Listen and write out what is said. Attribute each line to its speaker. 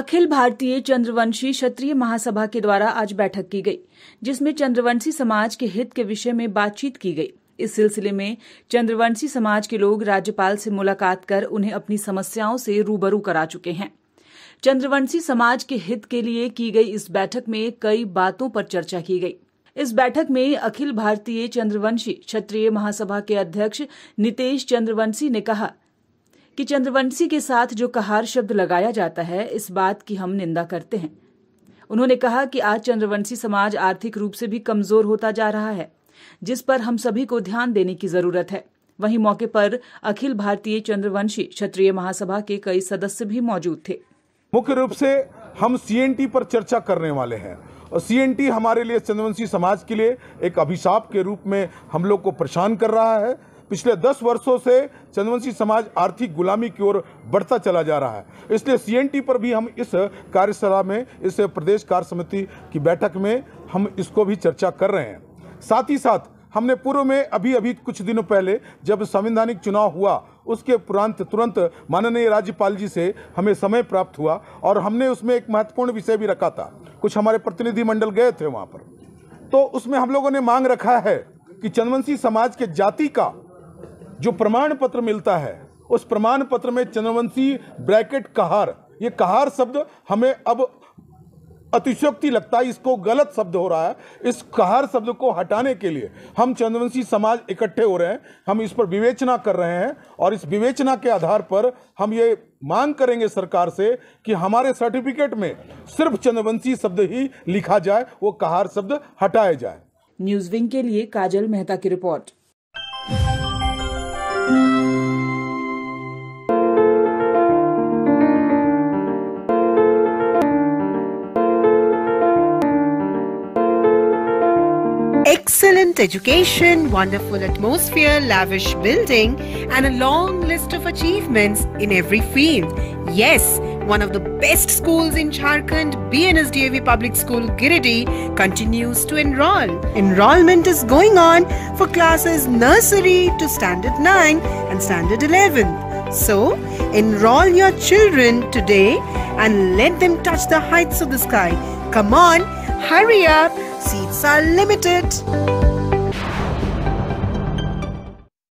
Speaker 1: अखिल भारतीय चंद्रवंशी क्षत्रिय महासभा के द्वारा आज बैठक की गई, जिसमें चंद्रवंशी समाज के हित के विषय में बातचीत की गई। इस सिलसिले में चंद्रवंशी समाज के लोग राज्यपाल से मुलाकात कर उन्हें अपनी समस्याओं से रूबरू करा चुके हैं। चंद्रवंशी समाज के हित के लिए की गई इस बैठक में कई बातों पर चर्चा की गई। इस बैठक में अखिल भारतीय चंद्रवंशी क्षत्रिय महासभा के अध्यक्ष नितेश चंद्रवंशी ने कहा कि चंद्रवंशी के साथ जो कहार शब्द लगाया जाता है, इस बात की हम निंदा करते हैं। उन्होंने कहा कि आज चंद्रवंशी समाज आर्थिक रूप से भी कमज़ोर होता जा रहा है, जिस पर हम सभी को ध्यान देने की ज़रूरत है। वहीं मौके पर अखिल भारतीय चंद्रवंशी क्षत्रिय महासभा के कई सदस्य भी मौजूद थे।
Speaker 2: मुख्य रूप से हम सीएनटी पर चर्चा करने वाले हैं और सीएनटी हमारे लिए, चंद्रवंशी समाज के लिए एक अभिशाप के रूप में हम लोग को परेशान कर रहा है। पिछले दस वर्षों से चंद्रवंशी समाज आर्थिक गुलामी की ओर बढ़ता चला जा रहा है। इसलिए सीएनटी पर भी हम इस कार्यशाला में, इस प्रदेश कार्य समिति की बैठक में हम इसको भी चर्चा कर रहे हैं। साथ ही साथ, हमने पूर्व में अभी अभी कुछ दिनों पहले जब संवैधानिक चुनाव हुआ, उसके तुरंत तुरंत माननीय राज्यपाल जी से हमें समय प्राप्त हुआ और हमने उसमें एक महत्वपूर्ण विषय भी रखा था। कुछ हमारे प्रतिनिधिमंडल गए थे वहाँ पर। तो उसमें हम लोगों ने मांग रखा है कि चंद्रवंशी समाज के जाति का जो प्रमाण पत्र मिलता है, उस प्रमाण पत्र में चंद्रवंशी ब्रैकेट कहार, ये कहार शब्द हमें अब अतिशोक्ति लगता है, इसको गलत शब्द हो रहा है। इस कहार शब्द को हटाने के लिए हम चंद्रवंशी समाज इकट्ठे हो रहे हैं, हम इस पर विवेचना कर रहे हैं और इस विवेचना के आधार पर हम ये मांग करेंगे सरकार से कि हमारे सर्टिफिकेट में सिर्फ़ चंद्रवंशी शब्द ही लिखा जाए, वो कहार शब्द हटाया जाए।
Speaker 1: न्यूज़ विंग के लिए काजल मेहता की report.
Speaker 3: Excellent education, wonderful atmosphere, lavish building, and a long list of achievements in every field. Yes, one of the best schools in Jharkhand, BNSDAV Public School Giridih, continues to enroll. Enrollment is going on for classes nursery to standard 9 and standard 11. So, enroll your children today and let them touch the heights of the sky. Come on, hurry up, seats are limited.